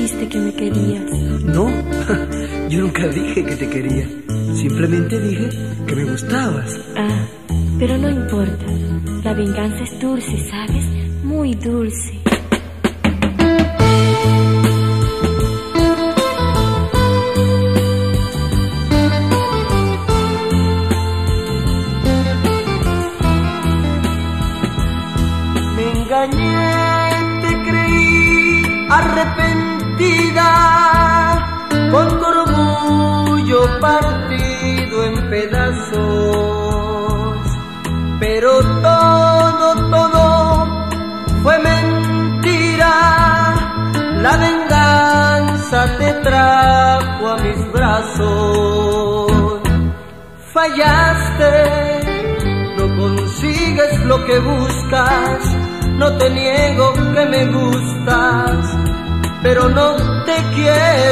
dijiste que me querías. No, yo nunca dije que te quería. Simplemente dije que me gustabas. Ah, pero no importa. La venganza es dulce, ¿sabes? Muy dulce. Partido en pedazos. Pero todo, todo fue mentira, la venganza te trajo a mis brazos. Fallaste no consigues lo que buscas, no te niego que me gustas, pero no te quiero.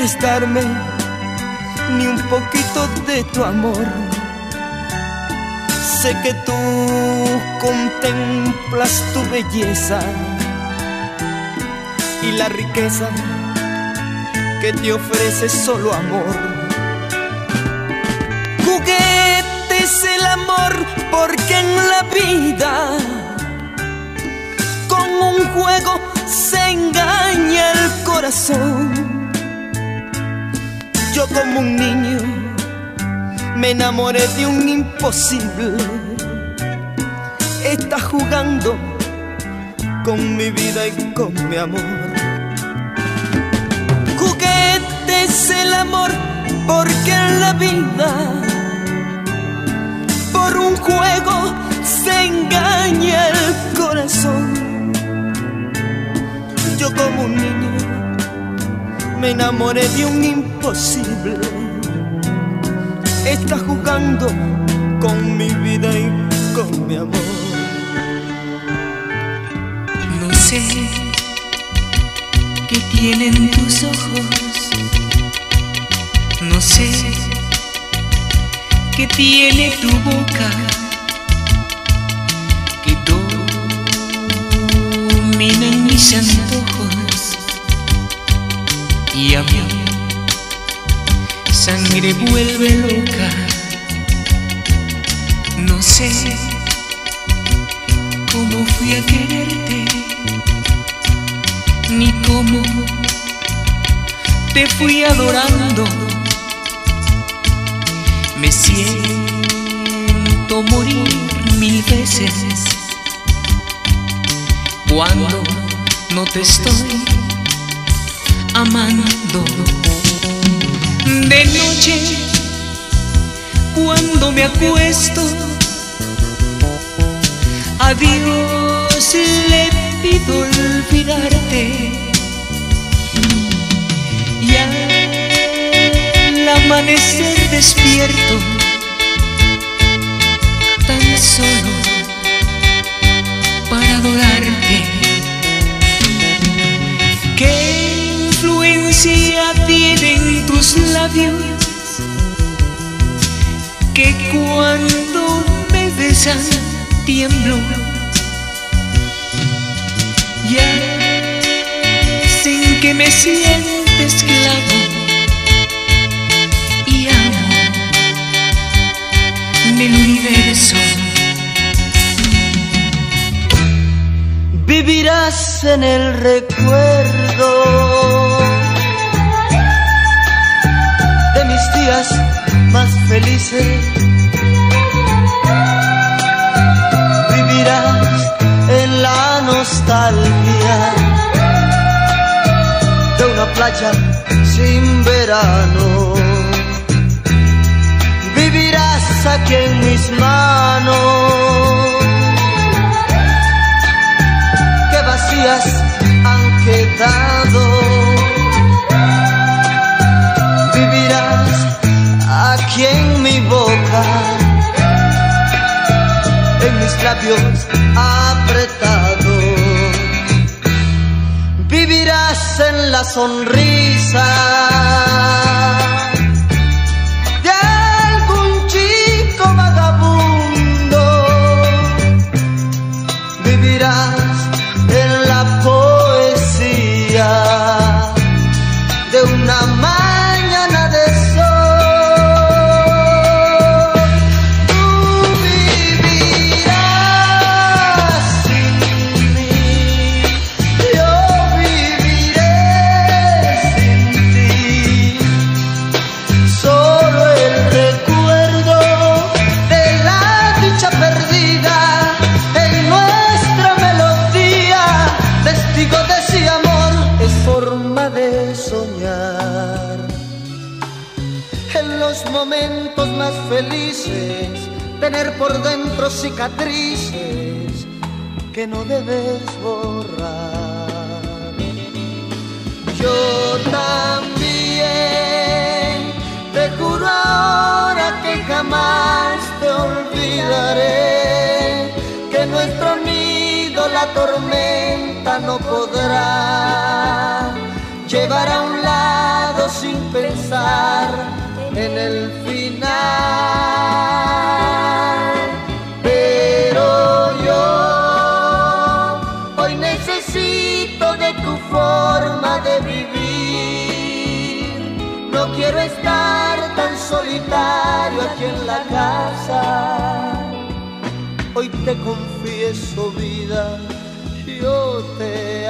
Darme ni un poquito de tu amor. Sé que tú contemplas tu belleza y la riqueza que te ofrece solo amor. Juguete es el amor porque en la vida con un juego se engaña el corazón. Yo como un niño me enamoré de un imposible. Está jugando con mi vida y con mi amor. Juguete es el amor porque en la vida por un juego se engaña el corazón. Yo como un niño me enamoré de un imposible. Está jugando con mi vida y con mi amor. No sé qué tienen tus ojos. No sé qué tiene tu boca. Que dominan mis antojos. Y a mí sangre vuelve loca. No sé cómo fui a quererte, ni cómo te fui adorando. Me siento morir mil veces cuando no te estoy amando. De noche, cuando me acuesto, a Dios le pido olvidarte. Y al amanecer despierto, tan solo para adorarte. Tiemblo. Ya sin que me siente esclavo y amo del universo. Vivirás en el recuerdo de mis días más felices. Sin verano. Vivirás aquí en mis manos que vacías han quedado. Vivirás aquí en mi boca, labios Vivirás en la sonrisa En los momentos más felices, tener por dentro cicatrices que no debes borrar. Yo también te juro ahora que jamás te olvidaré, que nuestro nido la tormenta no podrá llevar a un lado sin pensar en el final. Pero yo hoy necesito de tu forma de vivir. No quiero estar tan solitario aquí en la casa. Hoy te confieso vida, yo te amo.